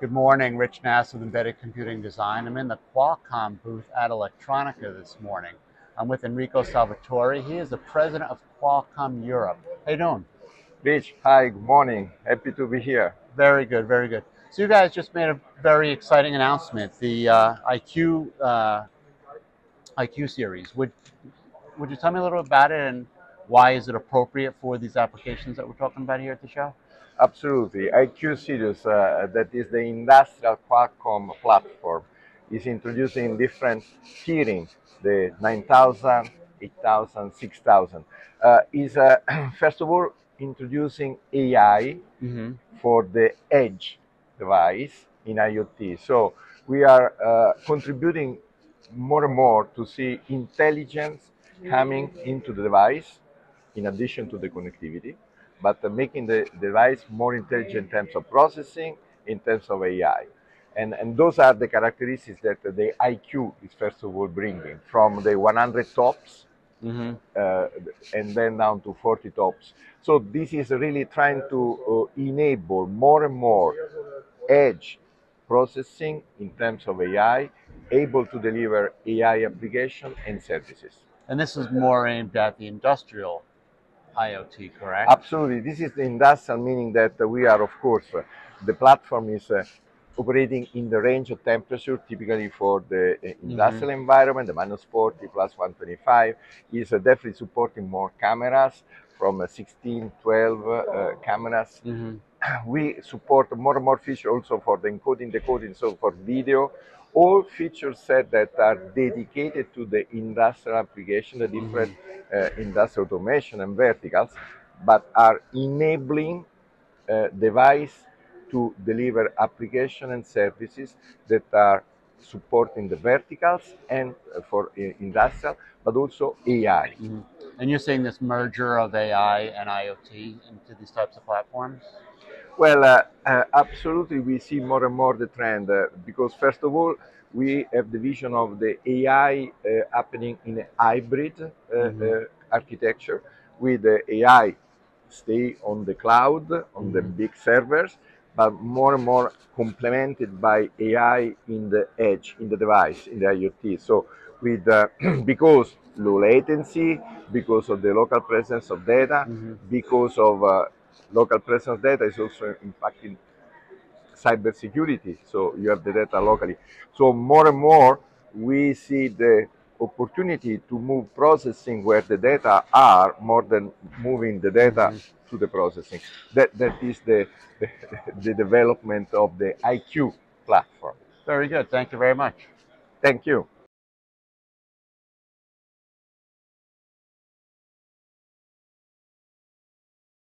Good morning, Rich Nass with Embedded Computing Design. I'm in the Qualcomm booth at Electronica this morning. I'm with Enrico Salvatori. He is the president of Qualcomm Europe. How you doing? Rich, hi, good morning. Happy to be here. Very good, very good. So you guys just made a very exciting announcement, the uh, IQ uh, IQ series. Would would you tell me a little about it and why is it appropriate for these applications that we're talking about here at the show? Absolutely. IQ Series, uh, that is the industrial Qualcomm platform, is introducing different tiering, the 9000, 8000, 6000. Uh, is uh, first of all introducing AI mm-hmm. for the edge device in IoT. So we are uh, contributing more and more to see intelligence coming into the device in addition to the connectivity but making the device more intelligent in terms of processing, in terms of AI. And, and those are the characteristics that the IQ is first of all bringing from the 100 tops mm-hmm. uh, and then down to 40 tops. So this is really trying to uh, enable more and more edge processing in terms of AI, able to deliver AI application and services. And this is more aimed at the industrial IoT, correct? Absolutely. This is the industrial, meaning that we are, of course, uh, the platform is uh, operating in the range of temperature typically for the uh, industrial mm-hmm. environment, the minus 40 plus 125 is uh, definitely supporting more cameras from uh, 16, 12 uh, cameras. Mm-hmm. We support more and more features also for the encoding, decoding, so for video, all feature set that are dedicated to the industrial application, the different uh, industrial automation and verticals, but are enabling uh, device to deliver application and services that are supporting the verticals and uh, for industrial, but also AI. Mm-hmm. And you're saying this merger of AI and IoT into these types of platforms? Well, uh, uh, absolutely, we see more and more the trend uh, because, first of all, we have the vision of the AI uh, happening in a hybrid uh, mm-hmm. Uh, architecture with the AI stay on the cloud, on mm-hmm. the big servers, but more and more complemented by AI in the edge, in the device, in the IoT. So with because low latency, because of the local presence of data, mm-hmm. because of local presence data is also impacting cybersecurity. So you have the data locally. So more and more we see the opportunity to move processing where the data are more than moving the data mm-hmm. to the processing. That that is the, the the development of the IQ platform. Very good. Thank you very much. Thank you.